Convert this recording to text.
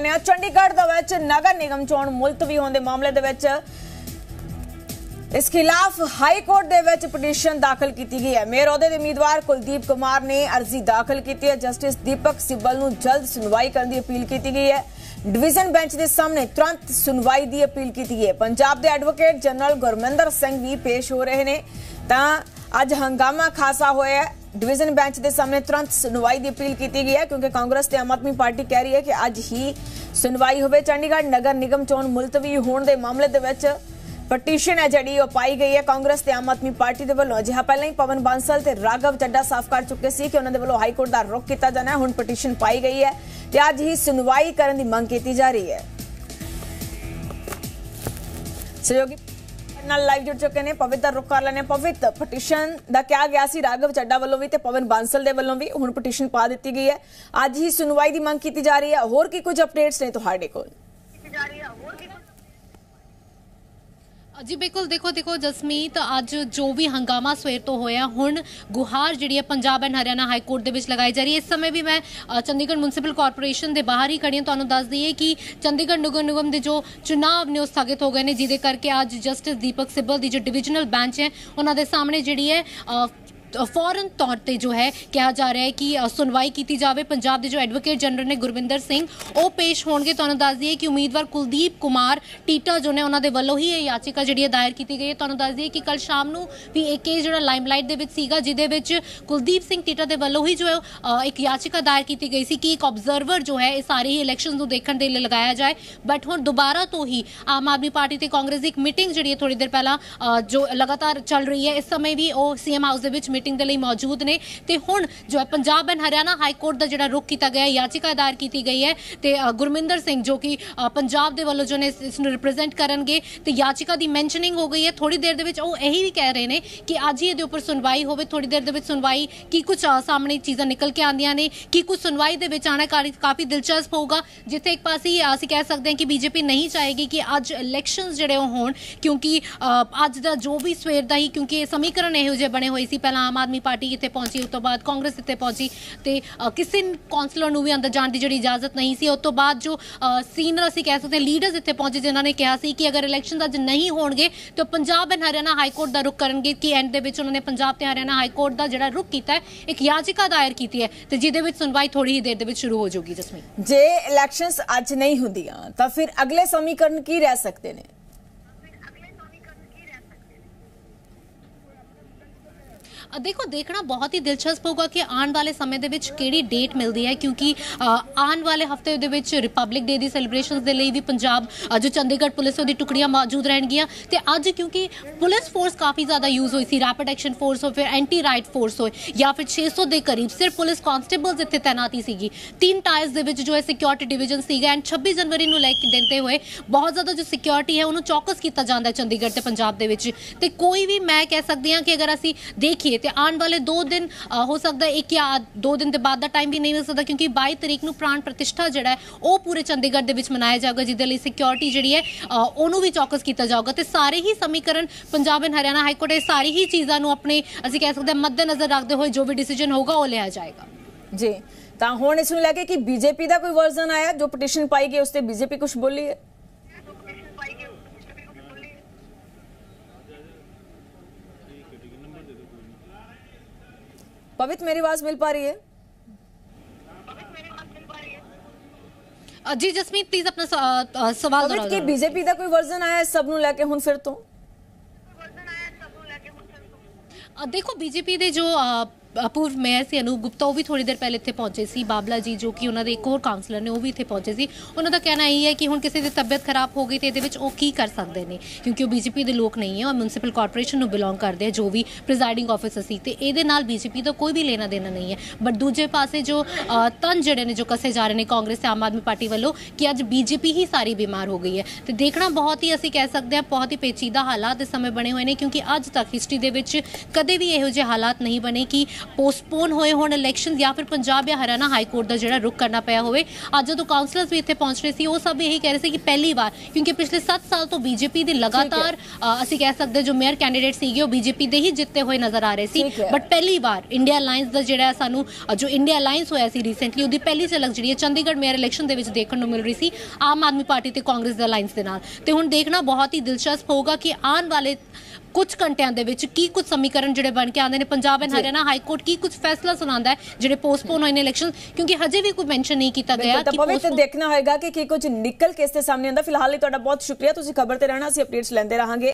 ਨੇ ਚੰਡੀਗੜ੍ਹ ਦੇ ਵਿੱਚ ਨਗਰ ਨਿਗਮ ਚੋਣ ਮੁਲਤਵੀ ਹੋਣ ਦੇ ਮਾਮਲੇ ਦੇ ਵਿੱਚ ਇਸ ਖਿਲਾਫ ਹਾਈ ਕੋਰਟ ਦੇ ਵਿੱਚ ਪਟੀਸ਼ਨ ਦਾਖਲ ਕੀਤੀ ਗਈ ਹੈ। ਮੇਅਰ ਅਹੁਦੇ ਦੇ ਉਮੀਦਵਾਰ ਕੁਲਦੀਪ ਕੁਮਾਰ ਨੇ ਅਰਜ਼ੀ ਦਾਖਲ ਕੀਤੀ ਹੈ। ਜਸਟਿਸ ਦੀਪਕ ਸਿੱਬਲ ਨੂੰ ਜਲਦ ਸੁਣਵਾਈ ਕਰਨ ਦੀ ਅਪੀਲ ਕੀਤੀ ਗਈ ਹੈ। ਡਿਵੀਜ਼ਨ ਬੈਂਚ ਦੇ ਸਾਹਮਣੇ ਤੁਰੰਤ ਸੁਣਵਾਈ ਦੀ ਅਪੀਲ ਕੀਤੀ ਗਈ ਹੈ। ਪੰਜਾਬ ਦੇ ਐਡਵੋਕੇਟ ਜਨਰਲ ਗੁਰਮਿੰਦਰ ਸਿੰਘ ਵੀ ਪੇਸ਼ ਹੋ ਰਹੇ ਨੇ। ਤਾਂ ਅੱਜ ਹੰਗਾਮਾ ਖਾਸਾ ਹੋਇਆ ਡਿਵੀਜ਼ਨ ਬੈਂਚ ਦੇ ਸਾਹਮਣੇ ਤੁਰੰਤ ਸੁਣਵਾਈ ਦੀ ਅਪੀਲ ਕੀਤੀ ਗਈ ਹੈ ਕਿਉਂਕਿ ਕਾਂਗਰਸ ਤੇ ਆਮ ਆਦਮੀ ਪਾਰਟੀ ਕਹਿ ਰਹੀ ਹੈ ਕਿ ਅੱਜ ਹੀ ਸੁਣਵਾਈ ਹੋਵੇ। ਚੰਡੀਗੜ੍ਹ ਨਗਰ ਨਿਗਮ ਚੋਣ ਮੁਲਤਵੀ ਹੋਣ ਦੇ ਮਾਮਲੇ ਦੇ ਵਿੱਚ ਪਟੀਸ਼ਨ ਹੈ ਜਿਹੜੀ ਉਹ ਪਾਈ ਗਈ ਹੈ। ਕਾਂਗਰਸ ਤੇ ਆਮ ਆਦਮੀ ਪਾਰਟੀ ਦੇ ਵੱਲੋਂ ਅਜਿਹਾ ਪਹਿਲਾਂ ਹੀ ਪਵਨ ਬਾਂਸਲ ਤੇ ਰਾਘਵ ਚੱਡਾ ਸਾਫ਼ ਕਰ ਚੁੱਕੇ ਸੀ ਕਿ ਉਹਨਾਂ ਦੇ ਵੱਲੋਂ ਹਾਈ ਕੋਰਟ ਦਾ ਰੁਖ ਕੀਤਾ ਜਾਣਾ ਹੈ। ਹੁਣ ਪਟੀਸ਼ਨ ਪਾਈ ਗਈ ਹੈ ਤੇ ਅੱਜ ਹੀ ਸੁਣਵਾਈ ਕਰਨ ਦੀ ਮੰਗ ਕੀਤੀ ਜਾ ਰਹੀ ਹੈ। ਸਹਿਯੋਗੀ ਨਾਲ ਲਾਈਵ ਜੁੜ ਚੁੱਕੇ ਨੇ ਪਵਿੱਤ ਦਾ ਰੁਖ ਕਰ ਲੈਣੇ ਪਵਿੱਤ ਪਟੀਸ਼ਨ ਦਾ ਕਿਹਾ ਗਿਆ ਸੀ, ਰਾਘਵ ਚੱਡਾ ਵੱਲੋਂ ਵੀ ਤੇ ਪਵਨ ਬਾਂਸਲ ਦੇ ਵੱਲੋਂ ਵੀ ਹੁਣ ਪਟੀਸ਼ਨ ਪਾ ਦਿੱਤੀ ਗਈ ਹੈ। ਅੱਜ ਹੀ ਸੁਣਵਾਈ ਦੀ ਮੰਗ ਕੀਤੀ ਜਾ ਰਹੀ ਹੈ। ਹੋਰ ਕੀ ਕੁਝ ਅਪਡੇਟਸ ਨੇ ਤੁਹਾਡੇ ਕੋਲ? ਜੀ, ਬਿਲਕੁਲ, ਦੇਖੋ ਦੇਖੋ, ਜਸਮੀਤ, ਅੱਜ ਜੋ ਵੀ ਹੰਗਾਮਾ ਸਵੇਰ ਤੋਂ ਹੋਇਆ, ਹੁਣ ਗੁਹਾਰ ਜਿਹੜੀ ਹੈ Punjab and Haryana high court ਦੇ ਵਿੱਚ ਲਗਾਈ ਜਾ ਰਹੀ ਹੈ। ਇਸ ਸਮੇਂ ਵੀ ਮੈਂ ਚੰਡੀਗੜ੍ਹ ਮਿਊਨਿਸਪਲ ਕਾਰਪੋਰੇਸ਼ਨ ਦੇ ਬਾਹਰ ਹੀ ਖੜੀ ਹਾਂ। ਤੁਹਾਨੂੰ ਦੱਸ ਦਈਏ ਕਿ ਚੰਡੀਗੜ੍ਹ ਨਗਰ ਨਿਗਮ ਦੇ ਜੋ ਚੁਣਾਵ ਨੇ, ਉਹ ਸਥਗਿਤ ਹੋ ਗਏ ਨੇ, ਜਿਹਦੇ ਕਰਕੇ ਅੱਜ ਜਸਟਿਸ ਦੀਪਕ ਸਿੱਬਲ ਦੀ ਜੋ ਡਿਵੀਜ਼ਨਲ ਬੈਂਚ ਹੈ, ਉਹਨਾਂ ਦੇ ਸਾਹਮਣੇ ਜਿਹੜੀ ਹੈ ਫੌਰਨ ਤੌਰ ਤੇ ਜੋ ਹੈ, ਕਿਹਾ ਜਾ ਰਿਹਾ ਹੈ ਕਿ ਸੁਣਵਾਈ ਕੀਤੀ ਜਾਵੇ। ਪੰਜਾਬ ਦੇ ਜੋ ਐਡਵੋਕੇਟ ਜਨਰਲ ਨੇ ਗੁਰਵਿੰਦਰ ਸਿੰਘ, ਉਹ ਪੇਸ਼ ਹੋਣਗੇ। ਤੁਹਾਨੂੰ ਦੱਸ ਦਈਏ ਕਿ ਉਮੀਦਵਾਰ ਕੁਲਦੀਪ ਕੁਮਾਰ ਟੀਟਾ ਜੋ ਨੇ, ਉਹਨਾਂ ਦੇ ਵੱਲੋਂ ਹੀ ਇਹ ਯਾਚਿਕਾ ਜਿਹੜੀ ਹੈ ਦਾਇਰ ਕੀਤੀ ਗਈ ਹੈ। ਤੁਹਾਨੂੰ ਦੱਸ ਦਈਏ ਕਿ ਕੱਲ ਸ਼ਾਮ ਨੂੰ ਵੀ ਇੱਕ ਕੇਸ ਜਿਹੜਾ ਲਾਈਮਲਾਈਟ ਦੇ ਵਿੱਚ ਸੀਗਾ, ਜਿਹਦੇ ਵਿੱਚ ਕੁਲਦੀਪ ਸਿੰਘ ਟੀਟਾ ਦੇ ਵੱਲੋਂ ਹੀ ਜੋ ਹੈ ਇੱਕ ਯਾਚਿਕਾ ਦਾਇਰ ਕੀਤੀ ਗਈ ਸੀ ਕਿ ਇੱਕ ਆਬਜ਼ਰਵਰ ਜੋ ਹੈ, ਇਹ ਸਾਰੇ ਹੀ ਇਲੈਕਸ਼ਨਸ ਨੂੰ ਦੇਖਣ ਦੇ ਲਈ ਲਗਾਇਆ ਜਾਏ। ਬਟ ਹੁਣ ਦੁਬਾਰਾ ਤੋਂ ਹੀ ਆਮ ਆਦਮੀ ਪਾਰਟੀ ਤੇ ਕਾਂਗਰਸ ਦੀ ਇੱਕ ਮੀਟਿੰਗ ਜਿਹੜੀ ਹੈ ਥੋੜੀ ਦੇਰ ਪਹਿਲਾਂ ਜੋ ਲਗਾਤਾਰ ਚੱਲ ਰਹੀ ਹੈ, ਇਸ ਸਮੇਂ ਵੀ ਉਹ ਸੀਐਮ ਹਾਊਸ ਦੇ ਵਿੱਚ ਮੀਟਿੰਗ ਦੇ ਲਈ ਮੌਜੂਦ ਨੇ ਤੇ ਹੁਣ ਜੋ ਹੈ Punjab and Haryana high court ਦਾ ਜਿਹੜਾ ਰੁਖ ਕੀਤਾ ਗਿਆ ਯਾਚਿਕਾ ਦਾਇਰ ਕੀਤੀ ਗਈ ਹੈ ਤੇ ਗੁਰਮਿੰਦਰ ਸਿੰਘ ਜੋ ਕਿ ਪੰਜਾਬ ਦੇ ਵੱਲੋਂ ਜੋ ਨੇ ਇਸ- ਨੂੰ ਰਿਪਰੈਜ਼ੈਂਟ ਕਰਨਗੇ ਤੇ ਯਾਚਿਕਾ ਦੀ ਮੈਂਸ਼ਨਿੰਗ ਹੋ ਗਈ ਹੈ। ਥੋੜੀ ਦੇਰ ਦੇ ਵਿੱਚ ਉਹ ਇਹੀ ਵੀ ਕਹਿ ਰਹੇ ਨੇ ਕਿ ਅੱਜ ਹੀ ਇਹਦੇ ਉੱਪਰ ਸੁਣਵਾਈ ਹੋਵੇ। ਥੋੜੀ ਦੇਰ ਦੇ ਵਿੱਚ ਸੁਣਵਾਈ ਕੀ ਕੁਝ ਸਾਹਮਣੇ ਚੀਜ਼ਾਂ ਨਿਕਲ ਕੇ ਆਉਂਦੀਆਂ ਨੇ, ਕੀ ਕੁਝ ਸੁਣਵਾਈ ਦੇ ਵਿੱਚ ਆਣਾ ਕਾਫੀ ਦਿਲਚਸਪ ਹੋਊਗਾ। ਜਿੱਥੇ ਇੱਕ ਪਾਸੇ ਅਸੀਂ ਕਹਿ ਸਕਦੇ ਹਾਂ ਕਿ ਬੀਜੇਪੀ ਨਹੀਂ ਚਾਹੇਗੀ ਕਿ ਅੱਜ ਇਲੈਕਸ਼ਨਸ ਜਿਹੜੇ ਉਹ ਹੋਣ ਕਿਉਂਕਿ ਅੱਜ ਦਾ ਜੋ ਵੀ ਸਵੇਰ ਦਾ ਹੀ ਕਿਉਂਕਿ ਇਹ ਸਮੀਕਰਨ ਇਹੋ ਜਿਹੇ ਬਣੇ ਹੋਏ ਸੀ। ਪਹਿਲਾਂ ਆਮ ਆਦਮੀ ਪਾਰਟੀ ਇੱਥੇ ਪਹੁੰਚੀ, ਉਸ ਤੋਂ ਬਾਅਦ ਕਾਂਗਰਸ ਇੱਥੇ ਪਹੁੰਚੀ ਤੇ ਕਿਸੇ ਕਾਉਂਸਲਰ ਨੂੰ ਵੀ ਅੰਦਰ ਜਾਣ ਦੀ ਜਿਹੜੀ ਇਜਾਜ਼ਤ ਨਹੀਂ ਸੀ। ਉਸ ਤੋਂ ਬਾਅਦ ਜੋ ਸੀਨੀਅਰ ਅਸੀਂ ਕਹਿ ਸਕਦੇ ਲੀਡਰਸ ਇੱਥੇ ਪਹੁੰਚੇ ਜਿਨ੍ਹਾਂ ਨੇ ਕਿਹਾ ਸੀ ਕਿ ਅਗਰ ਇਲੈਕਸ਼ਨ ਅੱਜ ਨਹੀਂ ਹੋਣਗੇ, ਤਾਂ Punjab and Haryana high court ਦਾ ਰੁਖ ਕਰਨਗੇ ਕਿ ਐਂਡ ਦੇ ਵਿੱਚ ਉਹਨਾਂ ਨੇ ਪੰਜਾਬ ਤੇ ਹਰਿਆਣਾ ਹਾਈ ਕੋਰਟ ਦਾ ਜਿਹੜਾ ਰੁਖ ਕੀਤਾ ਹੈ, ਇੱਕ ਯਾਚਿਕਾ ਦਾਇਰ ਕੀਤੀ ਹੈ ਤੇ ਜਿਹਦੇ ਵਿੱਚ ਸੁਣਵਾਈ ਥੋੜੀ ਹੀ ਦੇਰ ਦੇ ਵਿੱਚ ਸ਼ੁਰੂ ਹੋ ਜਾਊਗੀ ਜਸਮੀਤ। ਜੇ ਇਲੈਕਸ਼ਨਸ ਅੱਜ ਨਹੀਂ ਹੁੰਦੀਆਂ, ਤਾਂ ਫਿਰ ਅਗਲੇ ਸਮੀਕਰਨ ਕੀ ਰਹਿ ਸਕਦੇ ਨੇ? ਦੇਖੋ, ਦੇਖਣਾ ਬਹੁਤ ਹੀ ਦਿਲਚਸਪ ਹੋਊਗਾ ਕਿ ਆਉਣ ਵਾਲੇ ਸਮੇਂ ਦੇ ਵਿੱਚ ਕਿਹੜੀ ਡੇਟ ਮਿਲਦੀ ਹੈ, ਕਿਉਂਕਿ ਆਉਣ ਵਾਲੇ ਹਫ਼ਤੇ ਦੇ ਵਿੱਚ ਰਿਪਬਲਿਕ ਡੇ ਦੀ ਸੈਲੀਬ੍ਰੇਸ਼ਨਸ ਦੇ ਲਈ ਵੀ ਪੰਜਾਬ ਜੋ ਚੰਡੀਗੜ੍ਹ ਪੁਲਿਸ ਉਹਦੀ ਟੁਕੜੀਆਂ ਮੌਜੂਦ ਰਹਿਣਗੀਆਂ। ਤੇ ਅੱਜ ਕਿਉਂਕਿ ਪੁਲਿਸ ਫੋਰਸ ਕਾਫੀ ਜ਼ਿਆਦਾ ਯੂਜ਼ ਹੋਈ ਸੀ ਰੈਪਿਡ ਐਕਸ਼ਨ ਫੋਰਸ ਹੋ ਫਿਰ ਐਂਟੀ ਰਾਈਟ ਫੋਰਸ ਹੋਏ, ਜਾਂ ਫਿਰ 600 ਦੇ ਕਰੀਬ ਸਿਰਫ ਪੁਲਿਸ ਕਾਂਸਟੇਬਲਸ ਇੱਥੇ ਤੈਨਾਤੀ ਸੀਗੀ। ਤਿੰਨ ਟਾਇਰਸ ਦੇ ਵਿੱਚ ਜੋ ਹੈ ਸਿਕਿਉਰਿਟੀ ਡਿਵੀਜ਼ਨ ਸੀਗਾ ਐਂਡ 26 ਜਨਵਰੀ ਨੂੰ ਲੈ ਕੇ ਦਿੰਦੇ ਹੋਏ ਬਹੁਤ ਜ਼ਿਆਦਾ ਜੋ ਸਿਕਿਉਰਿਟੀ ਹੈ, ਉਹਨੂੰ ਚੌਕਸ ਕੀਤਾ ਜਾਂਦਾ ਚੰਡੀਗੜ੍ਹ ਤੇ ਪੰਜਾਬ ਦੇ ਵਿੱਚ। ਤੇ ਕੋਈ ਵੀ ਮੈਂ ਕਹਿ ਸਕਦੀ ਹਾਂ ਕਿ ਅਗਰ ਅਸੀਂ ਦੇਖੀਏ ਤੇ ਆਉਣ ਵਾਲੇ 2 ਦਿਨ ਹੋ ਸਕਦਾ ਇੱਕ ਜਾਂ ਦੋ ਦਿਨ ਦੇ ਬਾਅਦ ਦਾ ਟਾਈਮ ਵੀ ਨਹੀਂ ਮਿਲ ਸਕਦਾ ਕਿਉਂਕਿ 22 ਤਰੀਕ ਨੂੰ ਪ੍ਰਾਣ ਪ੍ਰਤਿਸ਼ਠਾ ਜਿਹੜਾ ਉਹ ਪੂਰੇ ਚੰਡੀਗੜ੍ਹ ਦੇ ਵਿੱਚ ਮਨਾਇਆ ਜਾਊਗਾ, ਜਿਹਦੇ ਲਈ ਸਿਕਿਉਰਿਟੀ ਜਿਹੜੀ ਹੈ ਉਹਨੂੰ ਵੀ ਚੌਕਸ ਕੀਤਾ ਜਾਊਗਾ। ਤੇ ਸਾਰੇ ਹੀ ਸਮੀਕਰਨ Punjab and Haryana high court, ਇਹ ਸਾਰੀ ਹੀ ਚੀਜ਼ਾਂ ਨੂੰ ਆਪਣੇ, ਅਸੀਂ ਕਹਿ ਸਕਦੇ ਹਾਂ, ਮੱਦੇਨਜ਼ਰ ਰੱਖਦੇ ਹੋਏ ਜੋ ਵੀ ਡਿਸੀਜਨ ਹੋਊਗਾ, ਉਹ ਲਿਆ ਜਾਏਗਾ। ਜੀ, ਤਾਂ ਹੁਣ ਇਸ ਨੂੰ ਲੈ ਕੇ ਕਿ ਬੀਜੇਪੀ ਦਾ ਕੋਈ ਵਰਜ਼ਨ ਆਇਆ? ਜੋ ਪਟੀਸ਼ਨ ਪਾਈ ਗਈ, ਉਸ ਤੇ ਬੀਜੇਪੀ ਕੁਝ ਬੋਲੀ ਹੈ? पवित्र मेरी आवाज मिल पा रही है ਅ, ਜੀ ਜਸਮੀਤ ਪਲੀਜ਼ ਆਪਣਾ ਸ- ਅ, ਅ, ਸਵਾਲ ਪਵਿਤ ਕੀ ਦੁਹਰਾਓ ਬੀਜੇਪੀ ਦਾ ਕੋਈ ਵਰਜ਼ਨ ਆਇਆ ਇਸ ਸਭ ਨੂੰ ਲੈ ਕੇ ਹੁਣ ਫਿਰ ਤੋਂ ਅ, ਦੇਖੋ ਬੀਜੇਪੀ ਦੇ ਜੋ ਅ, ਅ, ਪੂਰਵ ਮੇਅਰ ਸੀ ਅਨੂਪ ਗੁਪਤਾ ਉਹ ਵੀ ਥੋੜੀ ਦੇਰ ਪਹਿਲੇ ਇੱਥੇ ਪਹੁੰਚੇ ਸੀ, ਬਾਬਲਾ ਜੀ ਜੋ ਕਿ ਉਹਨਾਂ ਦੇ ਇੱਕ ਹੋਰ ਕਾਉਂਸਲਰ ਨੇ, ਉਹ ਵੀ ਇੱਥੇ ਪਹੁੰਚੇ ਸੀ। ਉਹਨਾਂ ਦਾ ਕਹਿਣਾ ਇਹ ਹੈ ਕਿ ਹੁਣ ਕਿਸੇ ਦੀ ਤਬੀਅਤ ਖਰਾਬ ਹੋ ਗਈ ਤੇ ਇਹਦੇ ਵਿੱਚ ਉਹ ਕੀ ਕਰ ਸਕਦੇ ਨੇ? ਕਿਉਂਕਿ ਉਹ ਬੀਜੇਪੀ ਦੇ ਲੋਕ ਨਹੀਂ ਹੈ, ਉਹ ਮਿਊਨਿਸਪਲ ਕਾਰਪੋਰੇਸ਼ਨ ਨੂੰ ਬਿਲੋਂਗ ਕਰਦੇ ਆ, ਜੋ ਵੀ ਪ੍ਰੀਜ਼ਾਈਡਿੰਗ ਆਫੀਸਰ ਸੀ ਤੇ ਇਹਦੇ ਨਾਲ ਬੀਜੇਪੀ ਦਾ ਕੋਈ ਵੀ ਲੈਣਾ ਦੇਣਾ ਨਹੀਂ ਹੈ। ਬਟ ਦੂਜੇ ਪਾਸੇ ਜੋ ਤਨ ਜਿਹੜੇ ਨੇ ਜੋ ਕਸੇ ਜਾ ਰਹੇ ਨੇ ਕਾਂਗਰਸ ਤੇ ਆਮ ਆਦਮੀ ਪਾਰਟੀ ਵੱਲੋਂ ਕਿ ਅੱਜ ਬੀਜੇਪੀ ਹੀ ਸਾਰੀ ਬਿਮਾਰ ਹੋ ਗਈ ਹੈ। ਤੇ ਦੇਖਣਾ ਬਹੁਤ ਹੀ ਅਸੀਂ ਕਹਿ ਸਕਦੇ ਹਾਂ, ਬਹੁਤ ਹੀ ਪੇਚੀਦਾ ਹਾਲਾਤ ਇਸ ਸਮੇਂ ਬਣੇ ਹੋਏ ਨੇ ਕਿਉਂਕਿ ਅੱਜ ਤੱਕ ਹਿਸਟਰੀ ਦੇ ਵਿੱਚ ਕਦੇ ਵੀ ਇਹੋ ਜਿਹੇ ਹਾਲਾਤ ਨਹੀਂ ਬਣੇ ਕਿ ਪੋਸਟਪੋਨ ਹੋਏ ਹੋਣ ਇਲੈਕਸ਼ਨ ਜਾਂ ਫਿਰ ਪੰਜਾਬ ਜਾਂ ਹਰਿਆਣਾ ਹਾਈ ਕੋਰਟ ਦਾ ਜਿਹੜਾ ਰੁਕ ਕਰਨਾ ਪਿਆ ਹੋਵੇ। ਅੱਜ ਜਦੋਂ ਕਾਉਂਸਲਰਸ ਵੀ ਇੱਥੇ ਪਹੁੰਚ ਰਹੇ ਸੀ ਉਹ ਸਭ ਇਹੀ ਕਹਿ ਰਹੇ ਸੀ ਕਿ ਪਹਿਲੀ ਵਾਰ ਕਿਉਂਕਿ ਪਿਛਲੇ 7 ਸਾਲ ਤੋਂ ਬੀਜੇਪੀ ਦੇ ਲਗਾਤਾਰ ਅਸੀਂ ਕਹਿ ਸਕਦੇ ਜੋ ਮੇਅਰ ਕੈਂਡੀਡੇਟ ਸੀਗੇ ਉਹ ਬੀਜੇਪੀ ਦੇ ਹੀ ਜਿੱਤੇ ਹੋਏ ਨਜ਼ਰ ਆ ਰਹੇ ਸੀ। ਬਟ ਪਹਿਲੀ ਵਾਰ ਇੰਡੀਆ ਅਲਾਈਅੰਸ ਦਾ ਜਿਹੜਾ ਸਾਨੂੰ ਜੋ ਇੰਡੀਆ ਅਲਾਈਅੰਸ ਹੋਇਆ ਸੀ ਰੀਸੈਂਟਲੀ ਉਹਦੀ ਪਹਿਲੀ ਝਲਕ ਜਿਹੜੀ ਹੈ ਚੰਡੀਗੜ੍ਹ ਮੇਅਰ ਇਲੈਕਸ਼ਨ ਦੇ ਵਿੱਚ ਦੇਖਣ ਨੂੰ ਮਿਲ ਰਹੀ ਸੀ ਆਮ ਆਦਮੀ ਪਾਰਟੀ ਤੇ ਕਾਂਗਰਸ ਦੇ ਅਲਾਈਅੰਸ ਦੇ ਨਾਲ। ਤੇ ਹੁਣ ਦੇਖਣਾ ਬਹੁਤ ਹੀ ਦਿਲਚਸਪ ਹੋਊਗਾ ਕਿ ਆਉਣ ਵਾਲੇ ਕੁਝ ਘੰਟਿਆਂ ਦੇ ਵਿੱਚ ਕੀ ਕੁਝ ਸਮੀਕਰਨ ਜਿਹੜੇ ਬਣ ਕੇ ਆਉਂਦੇ ਨੇ। Punjab and Haryana high court ਕੀ ਕੁਝ ਫੈਸਲਾ ਸੁਣਾਉਂਦਾ ਹੈ ਜਿਹੜੇ ਪੋਸਟਪੋਨ ਹੋਏ ਨੇ ਇਲੈਕਸ਼ਨ ਕਿਉਂਕਿ ਹਜੇ ਵੀ ਕੋਈ ਮੈਂਸ਼ਨ ਨਹੀਂ ਕੀਤਾ ਗਿਆ ਕਿ ਪਵਿੱਤ ਦੇਖਣਾ ਹੋਏਗਾ ਕਿ ਕੀ ਕੁਝ ਨਿਕਲ ਕੇ ਇਸ ਦੇ ਸਾਹਮਣੇ ਆਉਂਦਾ। ਫਿਲਹਾਲ ਲਈ ਤੁਹਾਡਾ ਬਹੁਤ ਸ਼ੁਕਰੀਆ। ਤੁਸੀਂ ਖਬਰ ਤੇ ਰਹਿਣਾ ਅਸੀਂ ਅਪਡੇਟਸ ਲੈਂਦੇ ਰਹਾਂਗੇ।